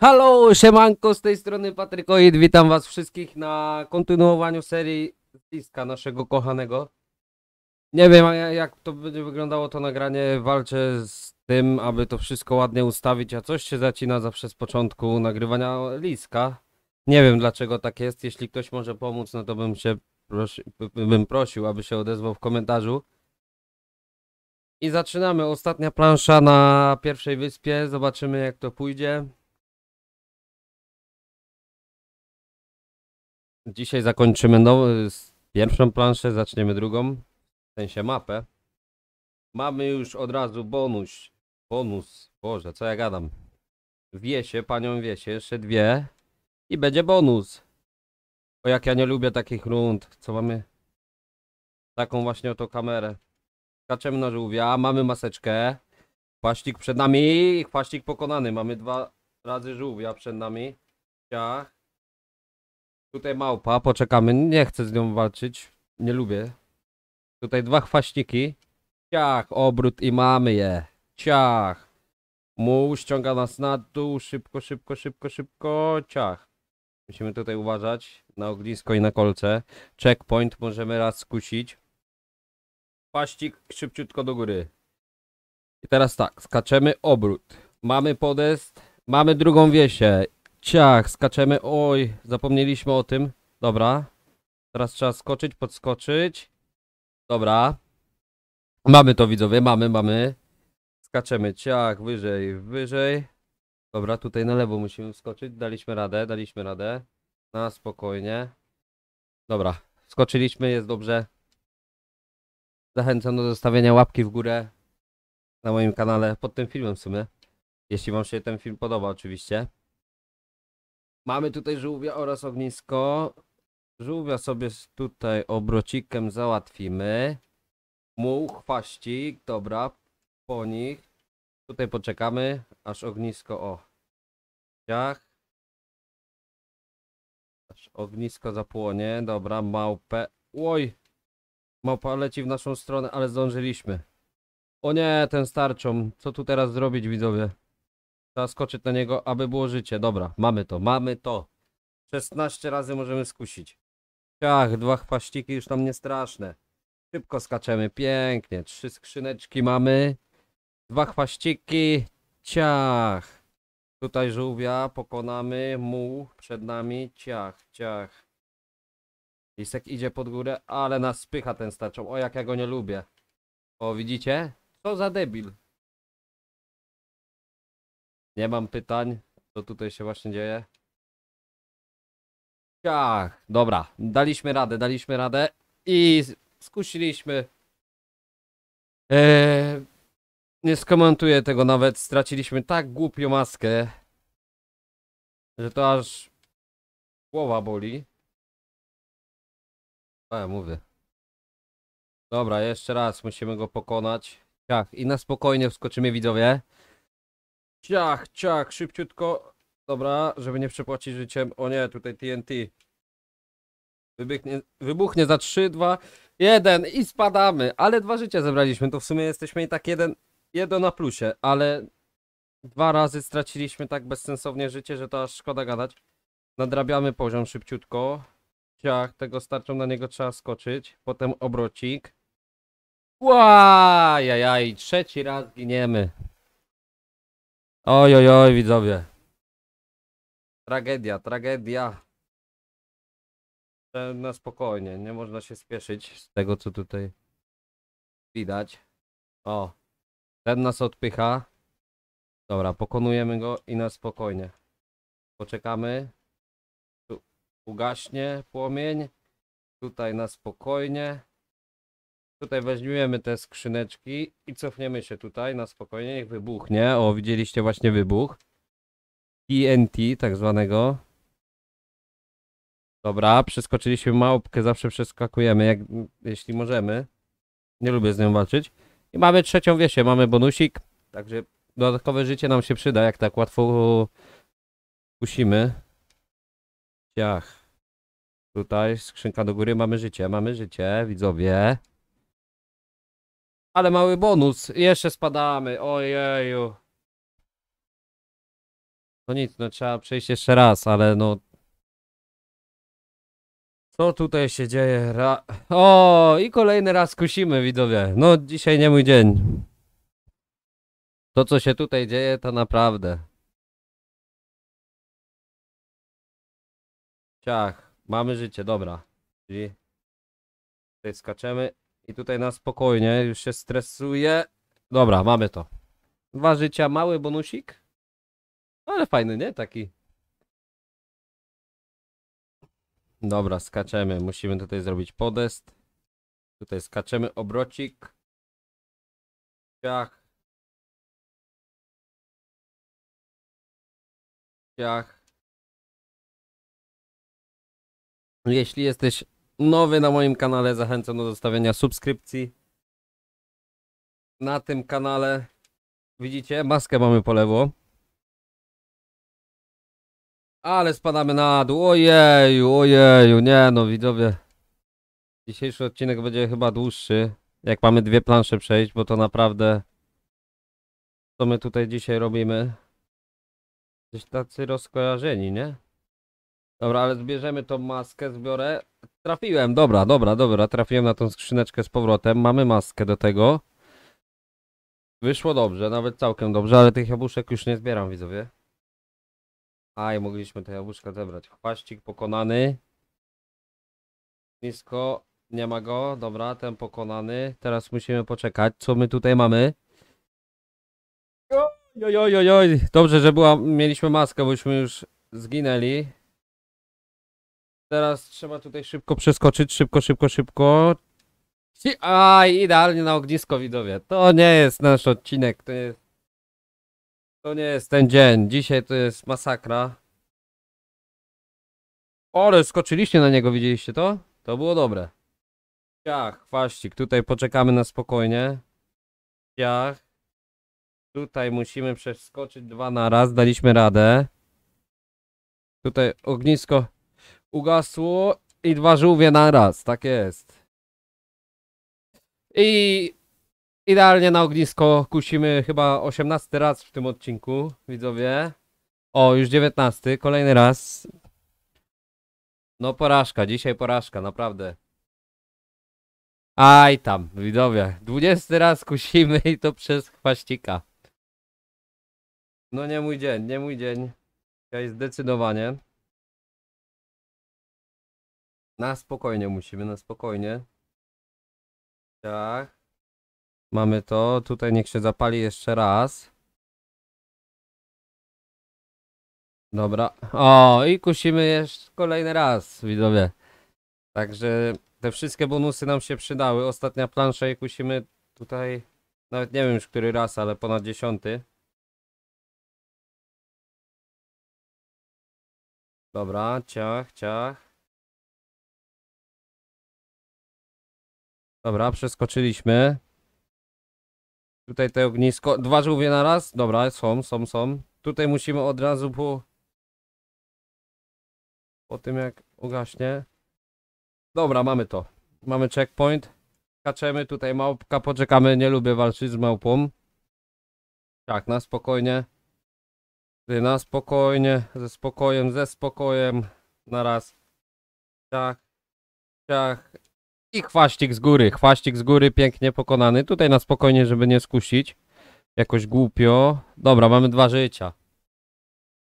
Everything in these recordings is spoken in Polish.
Halo, siemanko, z tej strony Patrykoid, witam was wszystkich na kontynuowaniu serii Liska naszego kochanego. Nie wiem ja- jak to będzie wyglądało to nagranie, walczę z tym, aby to wszystko ładnie ustawić, a coś się zacina zawsze z początku nagrywania Liska. Nie wiem dlaczego tak jest, jeśli ktoś może pomóc, no to bym się prosi, by- bym prosił, aby się odezwał w komentarzu. I zaczynamy, ostatnia plansza na pierwszej wyspie, zobaczymy jak to pójdzie. Dzisiaj zakończymy nowy, pierwszą planszę, zaczniemy drugą, w sensie mapę. Mamy już od razu bonus, bonus, boże, co ja gadam. Wiesie, panią Wiesie, jeszcze dwie i będzie bonus. O jak ja nie lubię takich rund, co mamy? Taką właśnie oto kamerę. Skaczemy na żółwia, mamy maseczkę. Chwaścik przed nami, chwaścik pokonany, mamy dwa razy żółwia przed nami. Ciach. Tutaj małpa, poczekamy. Nie chcę z nią walczyć. Nie lubię. Tutaj dwa chwaśniki. Ciach, obrót i mamy je. Ciach. Muł ściąga nas na dół. Szybko, szybko, szybko, szybko. Ciach. Musimy tutaj uważać na ognisko i na kolce. Checkpoint możemy raz skusić. Chwaścik szybciutko do góry. I teraz tak, skaczemy obrót. Mamy podest, mamy drugą wiesię. Ciach, skaczemy. Oj, zapomnieliśmy o tym. Dobra. Teraz trzeba skoczyć, podskoczyć. Dobra. Mamy to widzowie, mamy, mamy. Skaczemy, ciach, wyżej, wyżej. Dobra, tutaj na lewo musimy skoczyć. Daliśmy radę, daliśmy radę. Na spokojnie. Dobra, skoczyliśmy, jest dobrze. Zachęcam do zostawienia łapki w górę na moim kanale, pod tym filmem w sumie. Jeśli wam się ten film podoba oczywiście. Mamy tutaj żółwia oraz ognisko. Żółwia sobie tutaj obrocikiem załatwimy. Muł, chwaścik, dobra, po nich. Tutaj poczekamy, aż ognisko, o. Ciach. Aż ognisko zapłonie, dobra, małpę. Oj! Małpa leci w naszą stronę, ale zdążyliśmy. O nie, ten starczą. Co tu teraz zrobić, widzowie? Trzeba skoczyć na niego, aby było życie. Dobra, mamy to, mamy to. 16 razy możemy skusić. Ciach, dwa chwaściki już tam nie straszne. Szybko skaczemy, pięknie. Trzy skrzyneczki mamy. Dwa chwaściki. Ciach. Tutaj żółwia pokonamy. Muł przed nami. Ciach, ciach. Lisek idzie pod górę, ale nas spycha ten starczą. O, jak ja go nie lubię. O, widzicie? Co za debil. Nie mam pytań, co tutaj się właśnie dzieje. Ciach, dobra, daliśmy radę, daliśmy radę i skusiliśmy. Eee, nie skomentuję tego nawet, straciliśmy tak głupią maskę, że to aż głowa boli. A ja mówię. Dobra, jeszcze raz musimy go pokonać. Ciach, i na spokojnie wskoczymy widzowie. Ciach, ciach, szybciutko. Dobra, żeby nie przepłacić życiem. O nie, tutaj TNT. Wybuchnie, wybuchnie za 3, 2, 1 i spadamy. Ale dwa życia zebraliśmy. To w sumie jesteśmy i tak jeden, jeden na plusie, ale dwa razy straciliśmy tak bezsensownie życie, że to aż szkoda gadać. Nadrabiamy poziom szybciutko. Ciach, tego starczą na niego trzeba skoczyć. Potem obrocik. Łajajaj, trzeci raz giniemy. Oj, oj, oj, widzowie. Tragedia, tragedia. Trzeba Na spokojnie, nie można się spieszyć z tego, co tutaj widać. O, ten nas odpycha. Dobra, pokonujemy go i na spokojnie. Poczekamy. Tu ugaśnie płomień. Tutaj na spokojnie. Tutaj weźmiemy te skrzyneczki i cofniemy się tutaj na spokojnie, niech wybuchnie. O, widzieliście właśnie wybuch. TNT tak zwanego. Dobra, przeskoczyliśmy małpkę, zawsze przeskakujemy, jak, jeśli możemy. Nie lubię z nią walczyć. I mamy trzecią wiesię, mamy bonusik. Także dodatkowe życie nam się przyda, jak tak łatwo kusimy. Ciach. Tutaj skrzynka do góry, mamy życie, mamy życie, widzowie. Ale mały bonus. Jeszcze spadamy. Ojeju. No nic, no trzeba przejść jeszcze raz, ale no... Co tutaj się dzieje? Ra... O, i kolejny raz kusimy, widzowie. No, dzisiaj nie mój dzień. To, co się tutaj dzieje, to naprawdę. Ciach, mamy życie, dobra. Czyli tutaj skaczemy i tutaj na spokojnie, już się stresuje. Dobra, mamy to. Dwa życia, mały bonusik. Ale fajny, nie? Taki. Dobra, skaczemy. Musimy tutaj zrobić podest. Tutaj skaczemy obrocik. Ciach. Ciach. Jeśli jesteś nowy na moim kanale, zachęcam do zostawienia subskrypcji. Na tym kanale widzicie, maskę mamy po lewo. Ale spadamy na dół. Ojeju, ojeju, nie no widzowie. Dzisiejszy odcinek będzie chyba dłuższy. Jak mamy dwie plansze przejść, bo to naprawdę. Co my tutaj dzisiaj robimy? Gdzieś tacy rozkojarzeni, nie? Dobra, ale zbierzemy tą maskę, zbiorę. Trafiłem, dobra, dobra, dobra. Trafiłem na tą skrzyneczkę z powrotem. Mamy maskę do tego. Wyszło dobrze, nawet całkiem dobrze, ale tych jabłuszek już nie zbieram, widzowie. Aj, mogliśmy te jabłuszka zebrać. Chwaścik pokonany. Nisko, nie ma go. Dobra, ten pokonany. Teraz musimy poczekać, co my tutaj mamy. Oj, oj, oj, oj. Dobrze, że była, mieliśmy maskę, bośmy już zginęli. Teraz trzeba tutaj szybko przeskoczyć, szybko, szybko, szybko. Aj, idealnie na ognisko widowie. To nie jest nasz odcinek, to jest... To nie jest ten dzień. Dzisiaj to jest masakra. Ale skoczyliście na niego, widzieliście to? To było dobre. Ciach, chwaścik. Tutaj poczekamy na spokojnie. Ciach. Tutaj musimy przeskoczyć dwa na raz. Daliśmy radę. Tutaj ognisko ugasło i dwa żółwie na raz. Tak jest. I idealnie na ognisko kusimy chyba 18 raz w tym odcinku, widzowie. O, już 19, kolejny raz. No porażka, dzisiaj porażka, naprawdę. Aj tam, widzowie. 20 raz kusimy i to przez chwaścika. No nie mój dzień, nie mój dzień. Dzisiaj zdecydowanie. Na spokojnie musimy, na spokojnie. Tak. Mamy to. Tutaj niech się zapali jeszcze raz. Dobra. O, i kusimy jeszcze kolejny raz, widzowie. Także te wszystkie bonusy nam się przydały. Ostatnia plansza i kusimy tutaj, nawet nie wiem już który raz, ale ponad dziesiąty. Dobra, ciach, ciach. Dobra, przeskoczyliśmy. Tutaj te ognisko. Dwa żółwie na raz? Dobra, są, są, są. Tutaj musimy od razu po... Po tym jak ugaśnie. Dobra, mamy to. Mamy checkpoint. Kaczemy tutaj małpka, poczekamy. Nie lubię walczyć z małpą. Tak, na spokojnie. Na spokojnie, ze spokojem, ze spokojem. Na raz. Tak. Tak. I chwaścik z góry, chwaścik z góry, pięknie pokonany. Tutaj na spokojnie, żeby nie skusić. Jakoś głupio. Dobra, mamy dwa życia.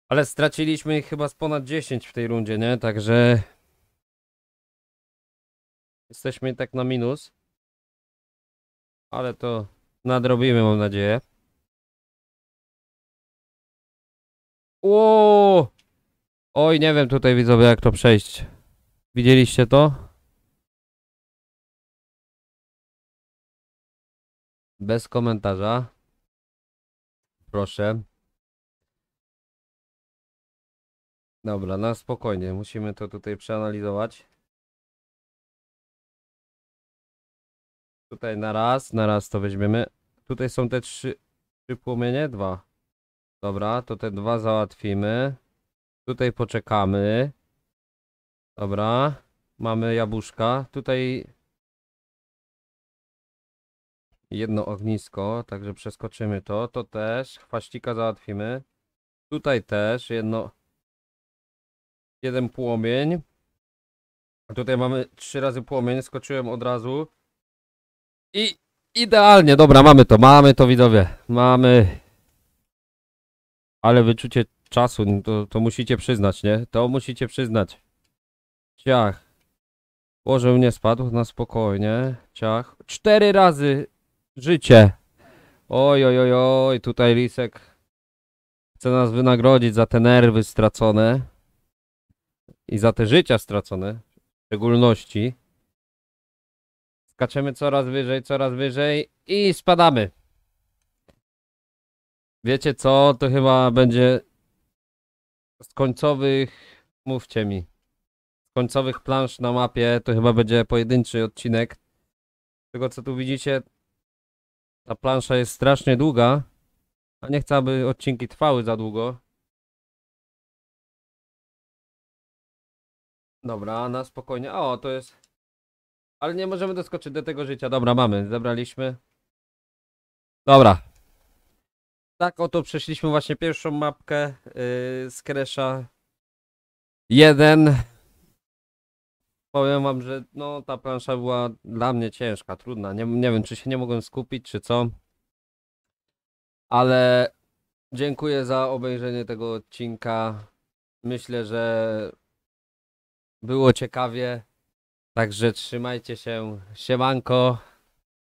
Ale straciliśmy ich chyba z ponad 10 w tej rundzie, nie? Także... Jesteśmy tak na minus. Ale to nadrobimy, mam nadzieję. O! Oj, nie wiem tutaj widzowie jak to przejść. Widzieliście to? Bez komentarza. Proszę. Dobra, na spokojnie. Musimy to tutaj przeanalizować. Tutaj na raz, na raz to weźmiemy. Tutaj są te trzy, trzy płomienie? Dwa. Dobra, to te dwa załatwimy. Tutaj poczekamy. Dobra. Mamy jabłuszka. Tutaj jedno ognisko, także przeskoczymy to. To też. Chwaścika załatwimy. Tutaj też jedno. Jeden płomień. Tutaj mamy trzy razy płomień. Skoczyłem od razu. I idealnie, dobra, mamy to, mamy to widzowie. Mamy. Ale wyczucie czasu, no to, to musicie przyznać, nie? To musicie przyznać. Ciach. Orzeł nie spadł na spokojnie. Ciach. Cztery razy życie. Oj, oj, oj, oj, tutaj Lisek chce nas wynagrodzić za te nerwy stracone i za te życia stracone w szczególności. Skaczemy coraz wyżej, coraz wyżej i spadamy. Wiecie co? To chyba będzie z końcowych, mówcie mi, z końcowych plansz na mapie to chyba będzie pojedynczy odcinek. Tego co tu widzicie, ta plansza jest strasznie długa, a nie chcę, aby odcinki trwały za długo. Dobra, na spokojnie. O, to jest... Ale nie możemy doskoczyć do tego życia. Dobra, mamy. Zebraliśmy. Dobra. Tak oto przeszliśmy właśnie pierwszą mapkę yy, z Kresza 1. Powiem wam, że no ta plansza była dla mnie ciężka, trudna. Nie, nie wiem, czy się nie mogłem skupić, czy co. Ale dziękuję za obejrzenie tego odcinka. Myślę, że było ciekawie. Także trzymajcie się. Siemanko.